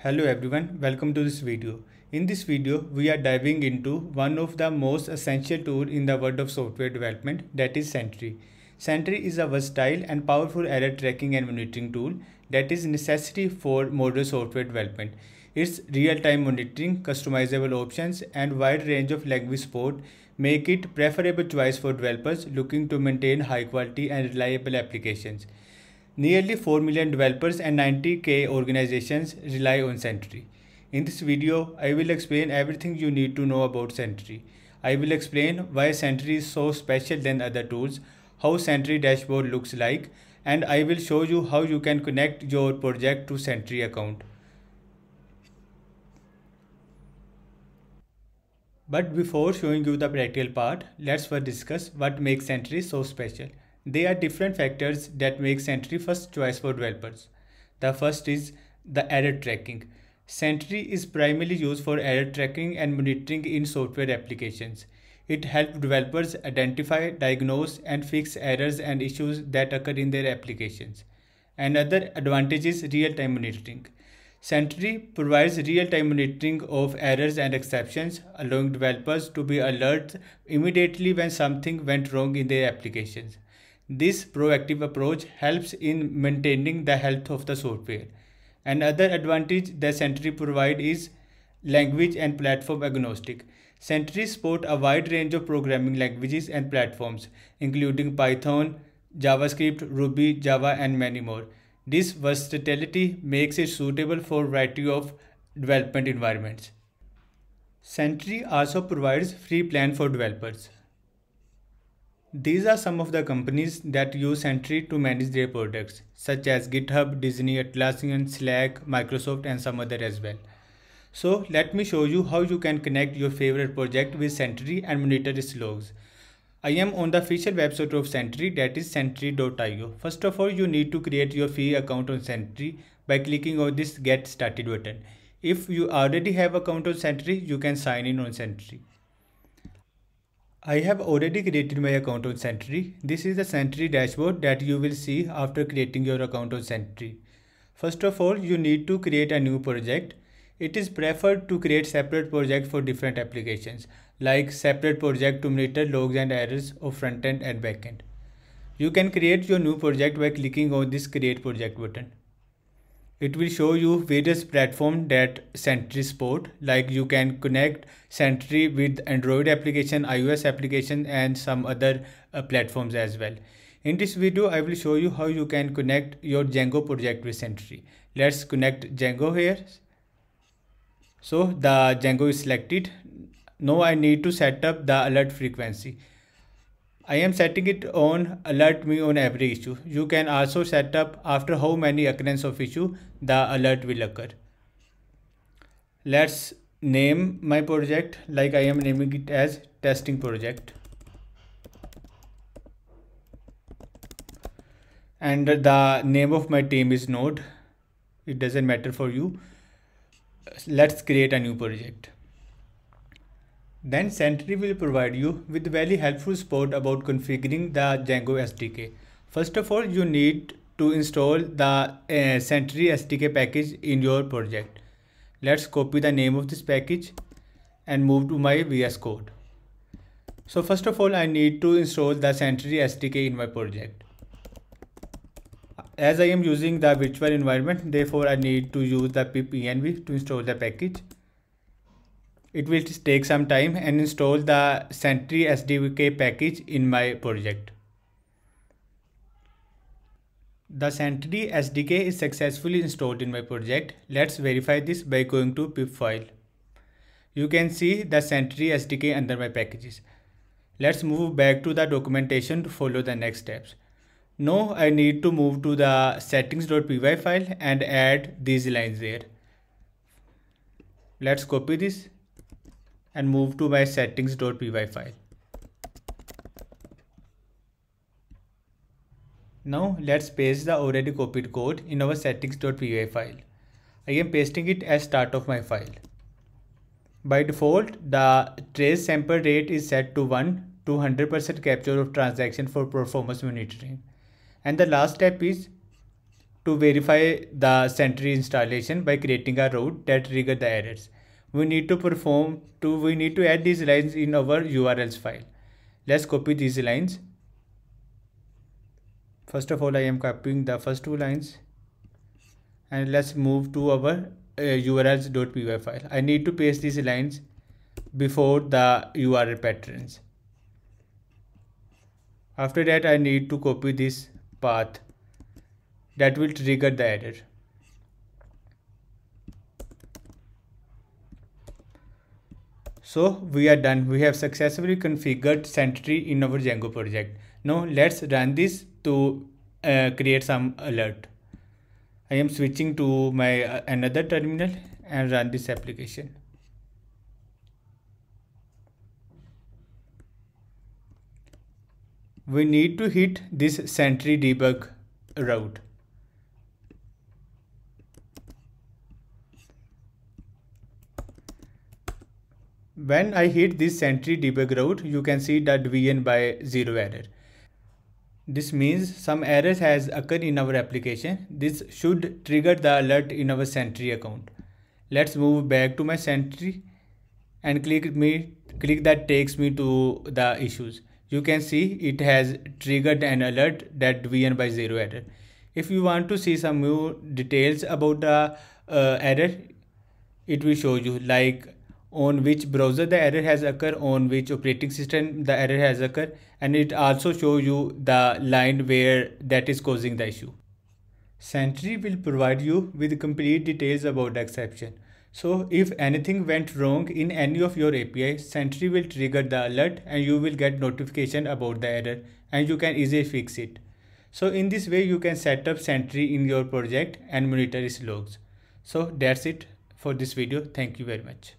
Hello everyone, welcome to this video. In this video, we are diving into one of the most essential tools in the world of software development that is Sentry. Sentry is a versatile and powerful error tracking and monitoring tool that is necessary for modern software development. Its real-time monitoring, customizable options, and wide range of language support make it a preferable choice for developers looking to maintain high quality and reliable applications. Nearly 4 million developers and 90k organizations rely on Sentry. In this video, I will explain everything you need to know about Sentry. I will explain why Sentry is so special than other tools, how Sentry dashboard looks like, and I will show you how you can connect your project to Sentry account. But before showing you the practical part, let's first discuss what makes Sentry so special. There are different factors that make Sentry first choice for developers. The first is the error tracking. Sentry is primarily used for error tracking and monitoring in software applications. It helps developers identify, diagnose, and fix errors and issues that occur in their applications. Another advantage is real-time monitoring. Sentry provides real-time monitoring of errors and exceptions, allowing developers to be alert immediately when something went wrong in their applications. This proactive approach helps in maintaining the health of the software. Another advantage that Sentry provide is language and platform agnostic. Sentry support a wide range of programming languages and platforms, including Python, JavaScript, Ruby, Java, and many more. This versatility makes it suitable for a variety of development environments. Sentry also provides free plan for developers. These are some of the companies that use Sentry to manage their products, such as GitHub, Disney, Atlassian, Slack, Microsoft, and some other as well. So let me show you how you can connect your favorite project with Sentry and monitor its logs. I am on the official website of Sentry that is sentry.io. First of all, you need to create your free account on Sentry by clicking on this get started button. If you already have account on Sentry, you can sign in on Sentry. I have already created my account on Sentry. This is the Sentry dashboard that you will see after creating your account on Sentry. First of all, you need to create a new project. It is preferred to create separate project for different applications, like separate project to monitor logs and errors of frontend and backend. You can create your new project by clicking on this create project button it will show you various platforms that Sentry support like you can connect Sentry with Android application, iOS application and some other uh, platforms as well. In this video, I will show you how you can connect your Django project with Sentry. Let's connect Django here. So the Django is selected. Now I need to set up the alert frequency. I am setting it on alert me on every issue. You can also set up after how many occurrence of issue the alert will occur. Let's name my project like I am naming it as testing project. And the name of my team is node. It doesn't matter for you. Let's create a new project. Then Sentry will provide you with very helpful support about configuring the Django SDK. First of all, you need to install the uh, Sentry SDK package in your project. Let's copy the name of this package and move to my VS Code. So first of all, I need to install the Sentry SDK in my project. As I am using the virtual environment, therefore I need to use the pipenv to install the package it will take some time and install the Sentry SDK package in my project. The Sentry SDK is successfully installed in my project. Let's verify this by going to Pipfile. You can see the Sentry SDK under my packages. Let's move back to the documentation to follow the next steps. Now I need to move to the settings.py file and add these lines there. Let's copy this and move to my settings.py file. Now let's paste the already copied code in our settings.py file. I am pasting it as start of my file. By default, the trace sample rate is set to 1 to 100% capture of transaction for performance monitoring. And the last step is to verify the Sentry installation by creating a route that trigger the errors. We need to perform to we need to add these lines in our URLs file. Let's copy these lines. First of all, I am copying the first two lines and let's move to our uh, urls.py file. I need to paste these lines before the URL patterns. After that, I need to copy this path that will trigger the error. So we are done. We have successfully configured Sentry in our Django project. Now let's run this to uh, create some alert. I am switching to my uh, another terminal and run this application. We need to hit this Sentry debug route. When I hit this Sentry debug route, you can see that division by 0 error. This means some errors has occurred in our application. This should trigger the alert in our Sentry account. Let's move back to my Sentry and click me click that takes me to the issues. You can see it has triggered an alert that division by 0 error. If you want to see some more details about the uh, error, it will show you like on which browser the error has occurred, on which operating system the error has occurred, and it also show you the line where that is causing the issue. Sentry will provide you with complete details about the exception. So if anything went wrong in any of your API, Sentry will trigger the alert and you will get notification about the error and you can easily fix it. So in this way you can set up Sentry in your project and monitor its logs. So that's it for this video. Thank you very much.